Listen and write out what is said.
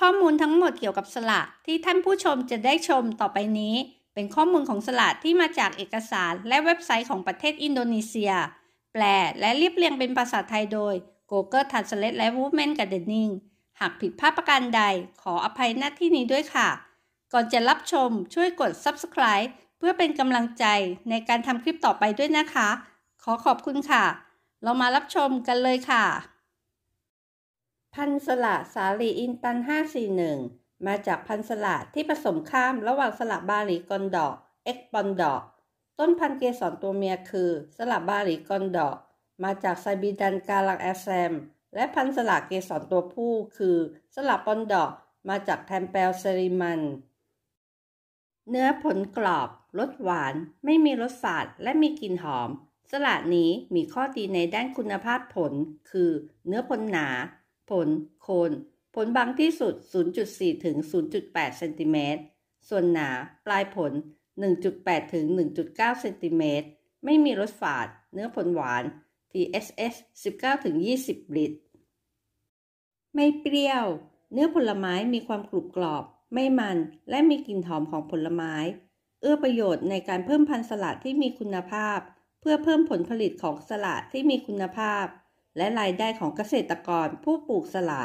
ข้อมูลทั้งหมดเกี่ยวกับสละที่ท่านผู้ชมจะได้ชมต่อไปนี้ เป็นข้อมูลของสละที่มาจากเอกสารและเว็บไซต์ของประเทศอินโดนีเซีย แปลและเรียบเรียงเป็นภาษาไทยโดย Google Translate และ Women Gardening หากผิดพลาดประการใดขออภัยหน้าที่นี้ด้วยค่ะ ก่อนจะรับชมช่วยกด Subscribe เพื่อเป็นกำลังใจในการทำคลิปต่อไปด้วยนะคะ ขอขอบคุณค่ะ เรามารับชมกันเลยค่ะ พันธุ์สละสาหรี่อินตัน 541 มาจากพันธุ์สละที่ผสมข้ามระหว่างสละบาลีกอนดอกเอ็กซ์ปอนดอก ต้นพันธุ์เกสรตัวเมียคือสละบาลีกอนดอก มาจากไซบีดันกาลังแอซม และพันธุ์สละเกสรตัวผู้คือสละปอนดอก มาจากแทมเปลเซริมัน เนื้อผลกรอบ รสหวาน ไม่มีรสฝาด และมีกลิ่นหอม สละนี้มีข้อดีในด้านคุณภาพผล คือ เนื้อผลหนา ผลโคน ผลบางที่สุด 0.4 ถึง 0.8เซนติเมตร ส่วนหนา ปลายผล 1.8 ถึง 1.9เซนติเมตร ไม่มีรสฝาด เนื้อผลหวาน TSS 19-20 ลิตร ไม่เปรี้ยว เนื้อผลไม้มีความกรุบกรอบ ไม่มัน และมีกลิ่นหอมของผลไม้ เอื้อประโยชน์ในการเพิ่มพันธุ์สลัดที่มีคุณภาพ เพื่อเพิ่มผลผลิตของสลัดที่มีคุณภาพ และรายได้ของเกษตรกรผู้ปลูกสละ